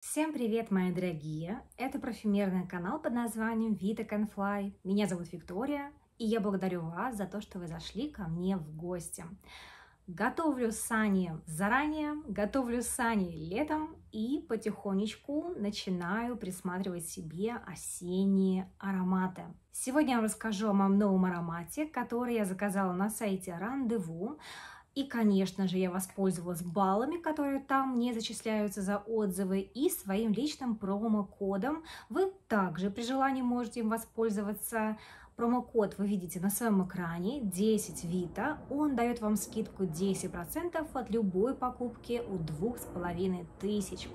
Всем привет, мои дорогие! Это парфюмерный канал под названием Vita Can Fly. Меня зовут Виктория, и я благодарю вас за то, что вы зашли ко мне в гости. Готовлю сани заранее, готовлю сани летом и потихонечку начинаю присматривать себе осенние ароматы. Сегодня я вам расскажу о моем новом аромате, который я заказала на сайте Рандеву. И, конечно же, я воспользовалась баллами, которые там не зачисляются за отзывы, и своим личным промокодом. Вы также при желании можете им воспользоваться. Промокод вы видите на своем экране 10 Вита. Он дает вам скидку 10% от любой покупки у 2500.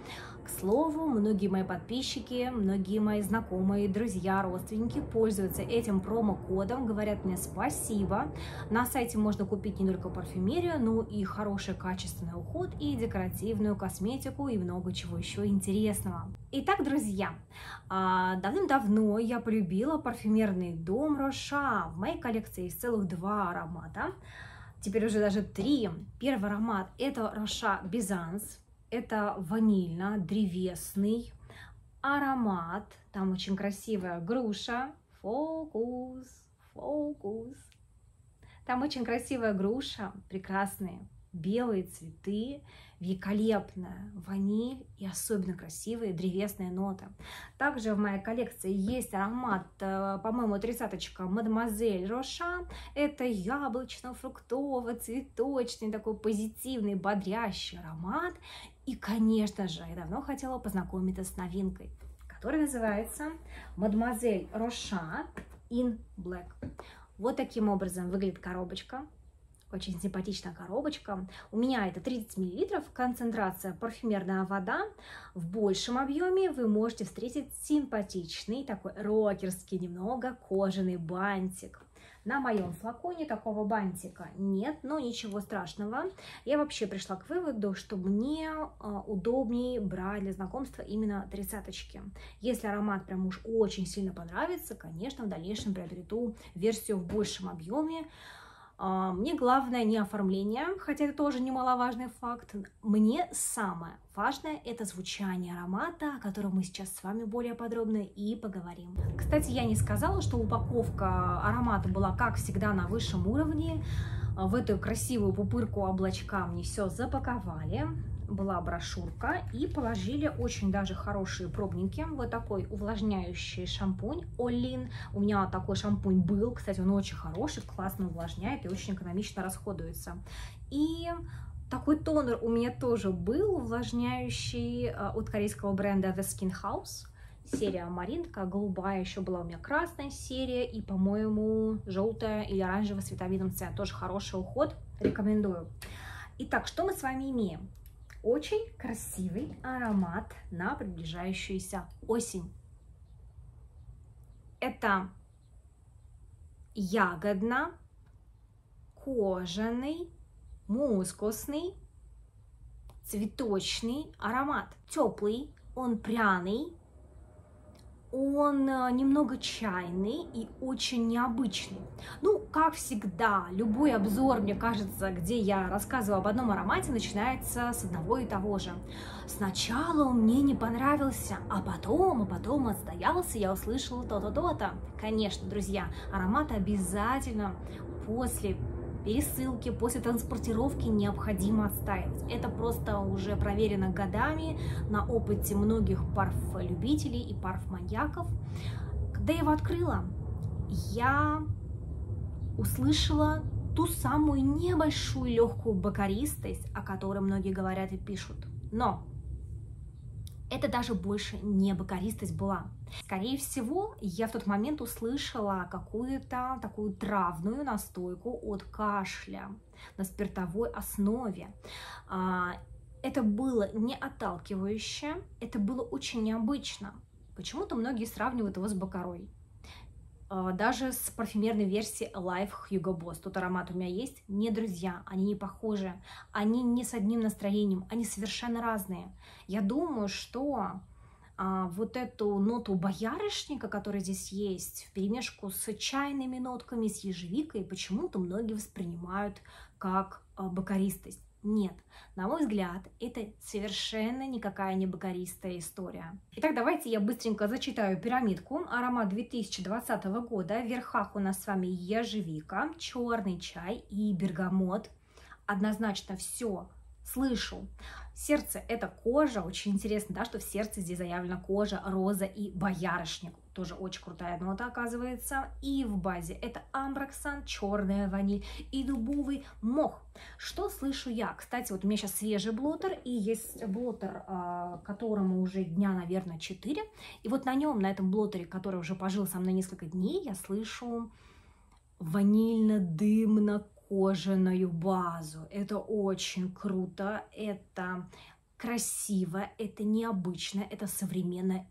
К слову, многие мои подписчики, многие мои знакомые, друзья, родственники пользуются этим промокодом, говорят мне спасибо. На сайте можно купить не только парфюмерию, но и хороший качественный уход, и декоративную косметику, и много чего еще интересного. Итак, друзья, а, давным-давно я полюбила парфюмерный дом Роша. В моей коллекции есть целых два аромата. Теперь уже даже три. Первый аромат это Роша Бизанс это ванильно-древесный аромат. Там очень красивая груша. Фокус, фокус. Там очень красивая груша, прекрасные белые цветы, великолепная ваниль и особенно красивые древесные ноты. Также в моей коллекции есть аромат, э, по-моему, тридцаточка Мадемуазель Роша. Это яблочно-фруктово-цветочный, такой позитивный, бодрящий аромат. И, конечно же, я давно хотела познакомиться с новинкой, которая называется Мадемуазель Роша in Black. Вот таким образом выглядит коробочка. Очень симпатичная коробочка. У меня это 30 мл, концентрация парфюмерная вода. В большем объеме вы можете встретить симпатичный, такой рокерский немного кожаный бантик. На моем флаконе такого бантика нет, но ничего страшного. Я вообще пришла к выводу, что мне а, удобнее брать для знакомства именно тридцаточки. Если аромат прям уж очень сильно понравится, конечно, в дальнейшем приобрету версию в большем объеме. А, мне главное не оформление, хотя это тоже немаловажный факт. Мне самое важное это звучание аромата, о котором мы сейчас с вами более подробно и поговорим. Кстати, я не сказала, что упаковка аромата была, как всегда, на высшем уровне. В эту красивую пупырку облачка мне все запаковали была брошюрка и положили очень даже хорошие пробники. Вот такой увлажняющий шампунь Олин. У меня такой шампунь был, кстати, он очень хороший, классно увлажняет и очень экономично расходуется. И такой тонер у меня тоже был, увлажняющий э, от корейского бренда The Skin House. Серия Маринка, голубая, еще была у меня красная серия и, по-моему, желтая или оранжевая с витамином С. Тоже хороший уход, рекомендую. Итак, что мы с вами имеем? Очень красивый аромат на приближающуюся осень. Это ягодно, кожаный, мускусный, цветочный аромат. Теплый, он пряный, он э, немного чайный и очень необычный. Ну, как всегда, любой обзор, мне кажется, где я рассказываю об одном аромате, начинается с одного и того же. Сначала он мне не понравился, а потом, а потом отстоялся, я услышала то-то, то-то. Конечно, друзья, аромат обязательно после пересылки, после транспортировки необходимо отстаивать. Это просто уже проверено годами на опыте многих парф-любителей и парф-маньяков. Когда я его открыла, я услышала ту самую небольшую легкую бакаристость, о которой многие говорят и пишут. Но это даже больше не бакаристость была. Скорее всего, я в тот момент услышала какую-то такую травную настойку от кашля на спиртовой основе. А, это было не отталкивающе, это было очень необычно. Почему-то многие сравнивают его с бакарой. А, даже с парфюмерной версией Life Hugo Boss. Тут аромат у меня есть. Не друзья, они не похожи. Они не с одним настроением, они совершенно разные. Я думаю, что а, вот эту ноту боярышника, которая здесь есть, в перемешку с чайными нотками, с ежевикой, почему-то многие воспринимают как а, бакаристость. Нет, на мой взгляд, это совершенно никакая не богористая история. Итак, давайте я быстренько зачитаю пирамидку. Аромат 2020 года. В верхах у нас с вами ежевика, черный чай и бергамот. Однозначно все слышу. Сердце – это кожа. Очень интересно, да, что в сердце здесь заявлена кожа, роза и боярышник. Тоже очень крутая нота оказывается. И в базе это амброксан, черная ваниль и дубовый мох. Что слышу я? Кстати, вот у меня сейчас свежий блотер, и есть блотер, а, которому уже дня, наверное, 4. И вот на нем, на этом блотере, который уже пожил со мной несколько дней, я слышу ванильно-дымно кожаную базу. Это очень круто, это красиво, это необычно, это современно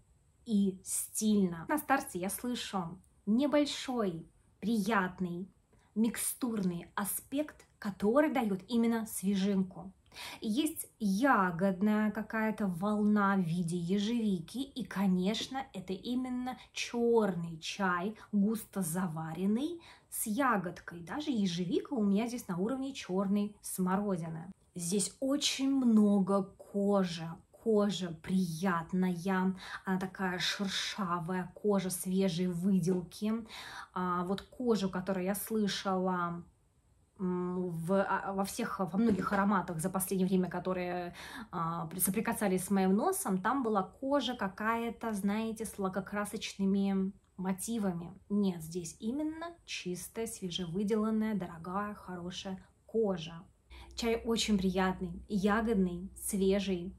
и стильно. На старте я слышу небольшой, приятный, микстурный аспект, который дает именно свежинку. Есть ягодная какая-то волна в виде ежевики, и, конечно, это именно черный чай, густо заваренный, с ягодкой. Даже ежевика у меня здесь на уровне черной смородины. Здесь очень много кожи, кожа приятная, она такая шершавая, кожа свежей выделки. А, вот кожу, которую я слышала в, а, во всех, во многих ароматах за последнее время, которые а, соприкасались с моим носом, там была кожа какая-то, знаете, с лакокрасочными мотивами. Нет, здесь именно чистая, свежевыделанная, дорогая, хорошая кожа. Чай очень приятный, ягодный, свежий,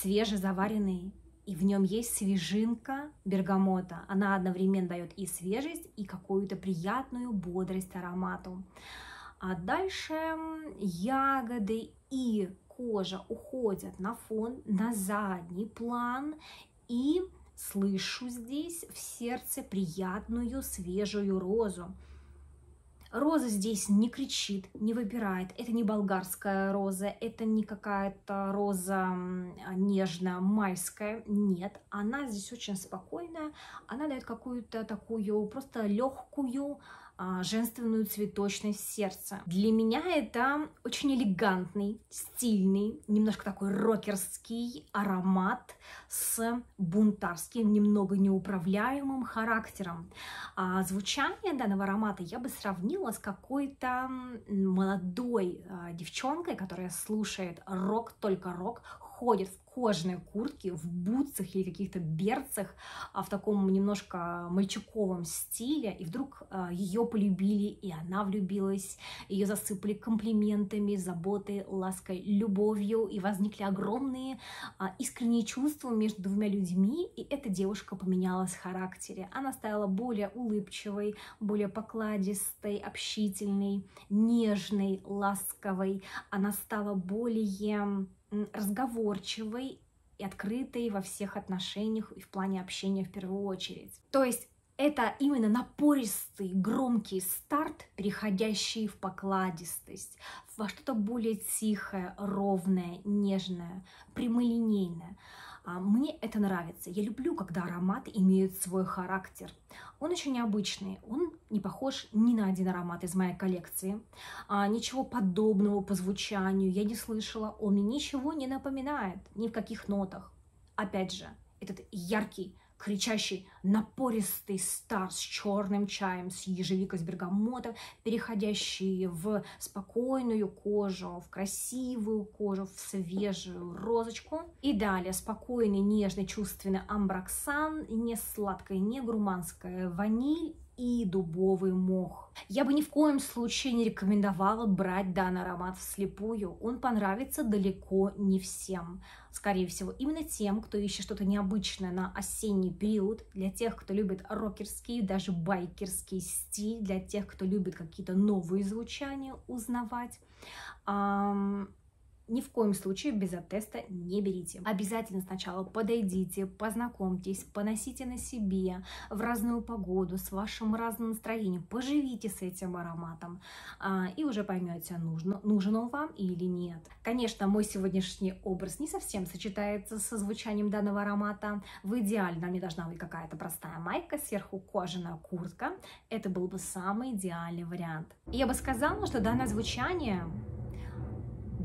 свежезаваренный, и в нем есть свежинка бергамота. Она одновременно дает и свежесть, и какую-то приятную бодрость аромату. А дальше ягоды и кожа уходят на фон, на задний план, и слышу здесь в сердце приятную свежую розу. Роза здесь не кричит, не выбирает. Это не болгарская роза, это не какая-то роза нежная, майская. Нет, она здесь очень спокойная. Она дает какую-то такую просто легкую, женственную цветочность сердца. Для меня это очень элегантный, стильный, немножко такой рокерский аромат с бунтарским, немного неуправляемым характером. А звучание данного аромата я бы сравнила с какой-то молодой а, девчонкой, которая слушает рок, только рок, ходит в кожаной куртке, в бутсах или каких-то берцах, а в таком немножко мальчуковом стиле, и вдруг а, ее полюбили, и она влюбилась, ее засыпали комплиментами, заботой, лаской, любовью, и возникли огромные а, искренние чувства между двумя людьми, и эта девушка поменялась в характере. Она стала более улыбчивой, более покладистой, общительной, нежной, ласковой. Она стала более разговорчивой и открытой во всех отношениях и в плане общения в первую очередь. То есть это именно напористый, громкий старт, переходящий в покладистость, во что-то более тихое, ровное, нежное, прямолинейное. А, мне это нравится. Я люблю, когда ароматы имеют свой характер. Он очень необычный. Он не похож ни на один аромат из моей коллекции. А, ничего подобного по звучанию я не слышала. Он мне ничего не напоминает, ни в каких нотах. Опять же, этот яркий, кричащий, напористый стар с черным чаем, с ежевикой, с бергамотом, переходящий в спокойную кожу, в красивую кожу, в свежую розочку. И далее спокойный, нежный, чувственный амброксан, не сладкая, не гурманская ваниль и дубовый мох. Я бы ни в коем случае не рекомендовала брать данный аромат вслепую. Он понравится далеко не всем. Скорее всего, именно тем, кто ищет что-то необычное на осенний период, для тех, кто любит рокерский, даже байкерский стиль, для тех, кто любит какие-то новые звучания узнавать ни в коем случае без теста не берите. Обязательно сначала подойдите, познакомьтесь, поносите на себе в разную погоду, с вашим разным настроением, поживите с этим ароматом а, и уже поймете, нужно, нужен он вам или нет. Конечно, мой сегодняшний образ не совсем сочетается со звучанием данного аромата. В идеале нам не должна быть какая-то простая майка, сверху кожаная куртка. Это был бы самый идеальный вариант. я бы сказала, что данное звучание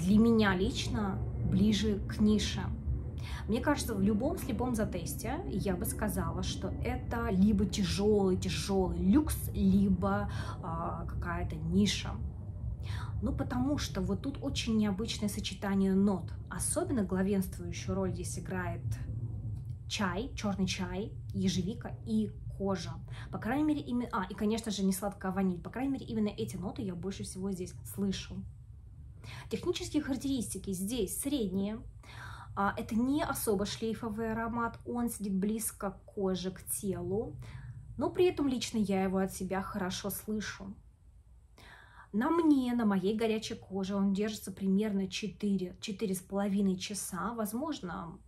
для меня лично ближе к нише. Мне кажется, в любом слепом затесте я бы сказала, что это либо тяжелый, тяжелый люкс, либо а, какая-то ниша. Ну, потому что вот тут очень необычное сочетание нот. Особенно главенствующую роль здесь играет чай, черный чай, ежевика и кожа. По крайней мере, именно... А, и, конечно же, не сладкая ваниль. По крайней мере, именно эти ноты я больше всего здесь слышу. Технические характеристики здесь средние. А, это не особо шлейфовый аромат, он сидит близко к коже, к телу, но при этом лично я его от себя хорошо слышу. На мне, на моей горячей коже он держится примерно 4-4,5 часа, возможно,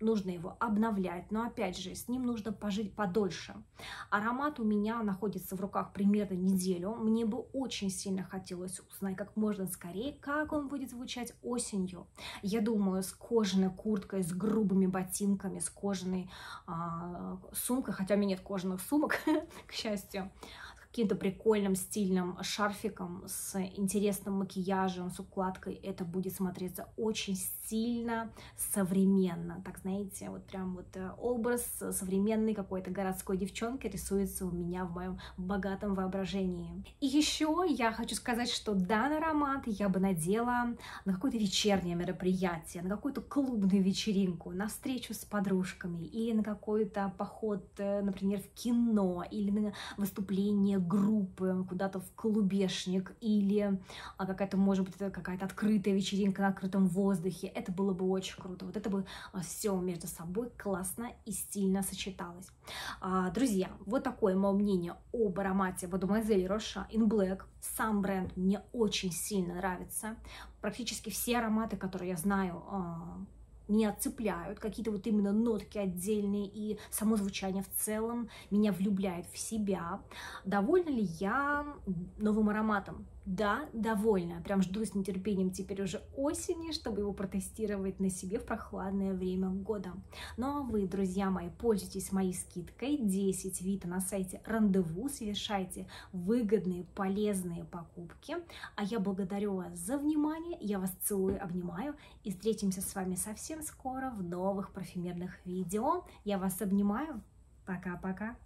нужно его обновлять, но опять же, с ним нужно пожить подольше. Аромат у меня находится в руках примерно неделю. Мне бы очень сильно хотелось узнать как можно скорее, как он будет звучать осенью. Я думаю, с кожаной курткой, с грубыми ботинками, с кожаной а, сумкой, хотя у меня нет кожаных сумок, к счастью, каким-то прикольным стильным шарфиком, с интересным макияжем, с укладкой, это будет смотреться очень стильно, современно. Так, знаете, вот прям вот э, образ современной какой-то городской девчонки рисуется у меня в моем богатом воображении. И еще я хочу сказать, что данный аромат я бы надела на какое-то вечернее мероприятие, на какую-то клубную вечеринку, на встречу с подружками или на какой-то поход, э, например, в кино или на выступление группы куда-то в клубешник или а, какая-то, может быть, какая-то открытая вечеринка на открытом воздухе. Это было бы очень круто. Вот это бы а, все между собой классно и стильно сочеталось. А, друзья, вот такое мое мнение об аромате Mademoiselle Rocha in Black. Сам бренд мне очень сильно нравится. Практически все ароматы, которые я знаю, меня цепляют, какие-то вот именно нотки отдельные, и само звучание в целом меня влюбляет в себя. Довольна ли я новым ароматом? Да, довольна. Прям жду с нетерпением теперь уже осени, чтобы его протестировать на себе в прохладное время года. Ну а вы, друзья мои, пользуйтесь моей скидкой 10 Вита на сайте Рандеву, совершайте выгодные, полезные покупки. А я благодарю вас за внимание, я вас целую, обнимаю и встретимся с вами совсем скоро в новых парфюмерных видео. Я вас обнимаю. Пока-пока.